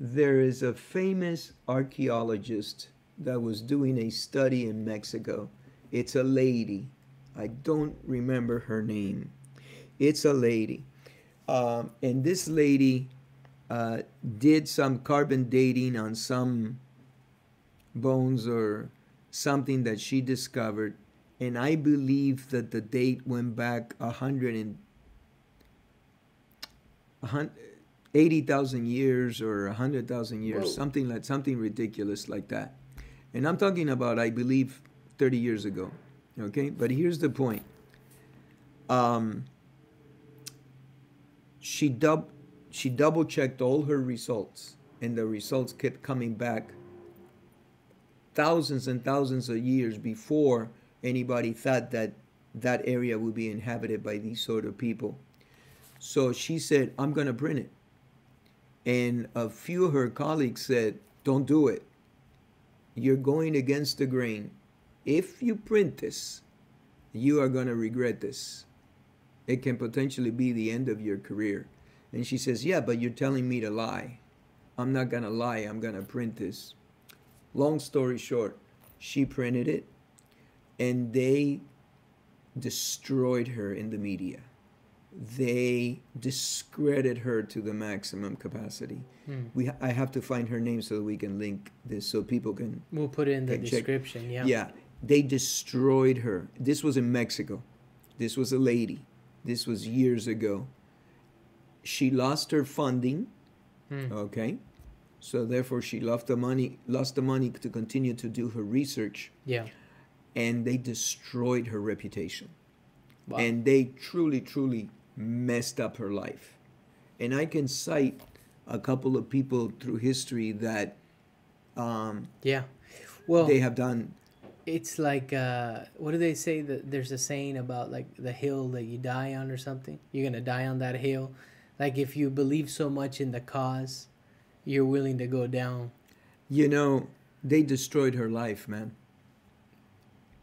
there is a famous archaeologist that was doing a study in Mexico. It's a lady. I don't remember her name. It's a lady. Um, and this lady uh, did some carbon dating on some bones or something that she discovered. And I believe that the date went back a hundred and a hun- 80,000 years or 100,000 years, Whoa. something like something ridiculous like that. And I'm talking about, I believe, 30 years ago. Okay, but here's the point. Um, she dub she double checked all her results, and the results kept coming back thousands and thousands of years before anybody thought that that area would be inhabited by these sort of people. So she said, I'm going to print it. And a few of her colleagues said, Don't do it. You're going against the grain. If you print this, you are going to regret this. It can potentially be the end of your career. And she says, Yeah, but you're telling me to lie. I'm not going to lie. I'm going to print this. Long story short, she printed it and they destroyed her in the media. They discredit her to the maximum capacity. Hmm. We, I have to find her name so that we can link this so people can We'll put it in the Check- check. description. Yeah. yeah, they destroyed her. This was in Mexico. This was a lady. This was years ago. She lost her funding. Hmm. Okay, so therefore she lost the money. Lost the money to continue to do her research, Yeah. and they destroyed her reputation. Wow. And they truly, truly messed up her life. And I can cite a couple of people through history that um, yeah. Well, they have done it's like uh, what do they say that there's a saying about like the hill that you die on or something you're gonna die on that hill like if you believe so much in the cause you're willing to go down You know, they destroyed her life, man.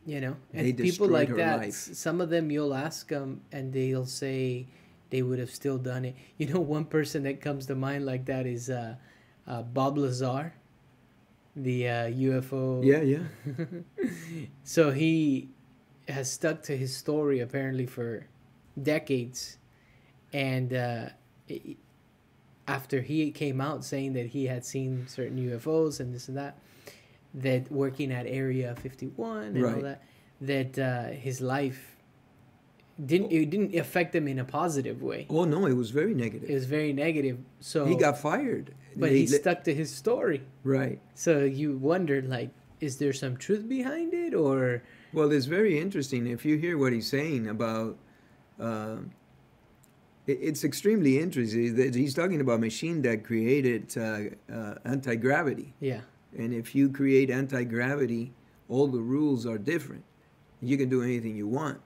You know and people like that life. some of them you'll ask them and they'll say they would have still done it you know one person that comes to mind like that is uh, uh, bob lazar the uh, ufo Yeah, yeah. so he has stuck to his story apparently for decades and uh, after he came out saying that he had seen certain ufos and this and that that working at area 51 and all Right. that that uh, his life didn't it didn't affect him in a positive way Oh no, it was very negative. it was very negative so he got fired. but They he stuck to his story right. so you wonder, like is there some truth behind it or Well, it's very interesting. If you hear what he's saying about, uh, it, it's extremely interesting that he's talking about a machine that created uh, uh, anti gravity. yeah And if you create anti gravity, all the rules are different. You can do anything you want.